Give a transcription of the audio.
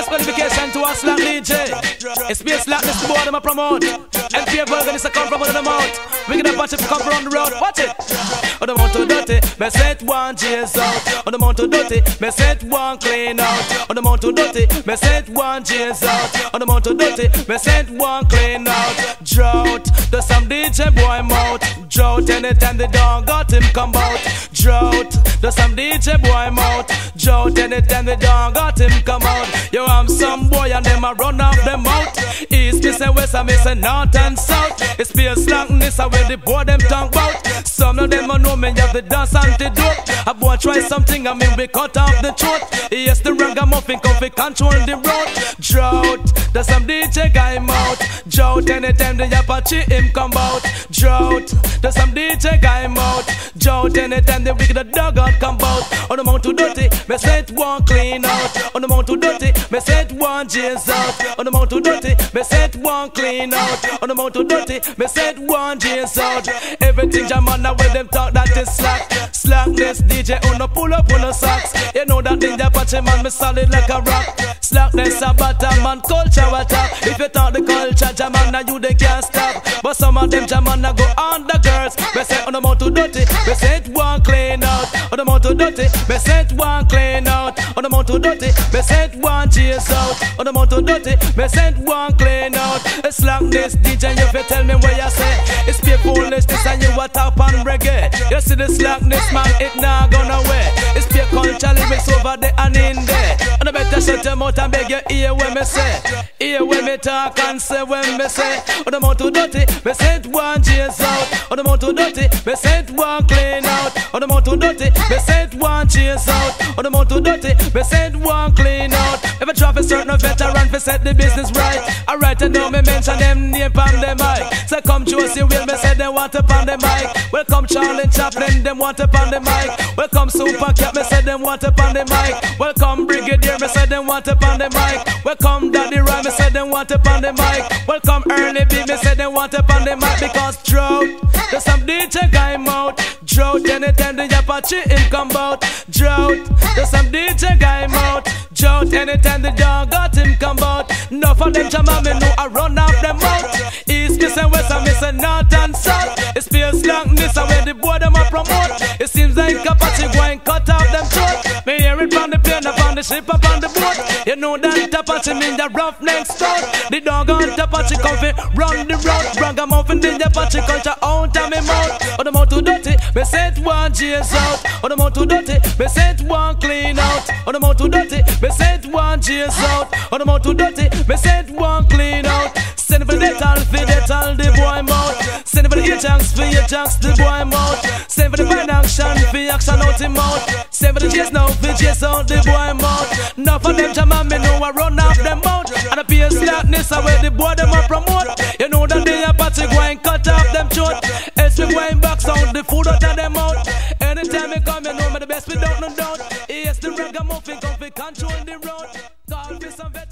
Biggest qualification to a slack DJ. It's be a slack, this boy, them a promote. NPA Burger, this a come from under the mouth. We get a bunch of come from the road. Watch it. On the mount to dirty, me set one cheers out. On the mount to dirty, me set one clean out. On the mount to dirty, me set one cheers out. On the mount to dirty, me set one clean out. Drought, the some DJ boy mouth. Drought, anytime the dog got him come out. Drought, the some DJ boy mouth. Drought, anytime the dog got him come out. Yo, I'm some boy and them a run off them out. East, me say west, I me say north and south. It's be a slackness, I where the boy them talk about. Some of them a know me have the dance antidote. A boy try something, I mean we cut off the throat. Yes, the ragamuffin come fi control the road. Drought, the some DJ guy mouth. Drought, anytime the Apache him come out. Drought, the some DJ guy mouth. Drought, anytime the wicked dog out come out. On the mount too dirty, me it one clean out. On the mount too dirty, me it one jizz out. On the mount too dirty, me it one clean out. On the mount too dirty, me it one jizz out. Everything jam on with them talk that is slack. Slackness DJ on the pull up on the socks. You know that ninja Apache man me solid like a rock. Slackness a bottom man culture attack. If you talk the culture jam on now you they can't stop. But some of them jam on now go on the girls. Me say oh, on the mount too dirty, me say it one clean out. The mount dirty, me it one clean out. On the mount too dirty, me it one chase out. On the mount too dirty, me it one clean out. It's slackness DJ, you tell me where you say it's pure foolishness and you a top on reggae. You see the slackness man, it not gonna wear. It's pure culture lyrics over there and in there. And I better shut your mouth and beg you hear what me say. Hear when me talk and say when me say. On the mount too dirty, me it one chase out. On the mount too dirty, me it one clean out. Chase out. On the mount too dirty, me say one clean out. If a traffic certain of veteran for set the business right. Alright, and now me mention them name on the mic. Say come Josey Wales, me say they want up on the mic. Welcome Charlie Chaplin, them want up on the mic. Welcome Super Cat, me say them want up on the mic. Welcome Brigadier, me say them want up on the mic. Welcome Daddy Rhyme, me say them want up on the mic. Welcome Ernie B, me say them want up on the mic because drought. There's some DJ guy out. Drought, anytime the Apache him come out. Drought, there's some DJ guy out. Drought, anytime the dog got him come out. Enough of them jama me know I run off them out. East, miss and west, I miss and north and south. It's long, this and where the boy them a promote. It seems like Apache going cut off them throat. Me hear it from the plane, up on the ship, up on the boat. You know that Apache mean the roughneck stone. The dog on Apache come fi run the road. Ragamuffin in the Apache culture out of me mouth. On the mouth too dirty, me set one chase out. On the mouth too dirty, me set one clean out. On the mouth too dirty, me set one chase out. On the mouth too dirty, me set one clean out. Send for the Dettol, for Dettol, the boy mouth. Send for the Ajax, for Ajax, the boy mouth. Send for the fine action, for action out him mouth. Send for the chase now, for chase out the boy mouth. Enough of them jam me know I run off them mouth. And the peer slackness away the boy them a promote. You know that they a Food out of them out. Anytime you come, you know me the best without no doubt. Yes, the ragamuffin come fi control the road. Call me some vet.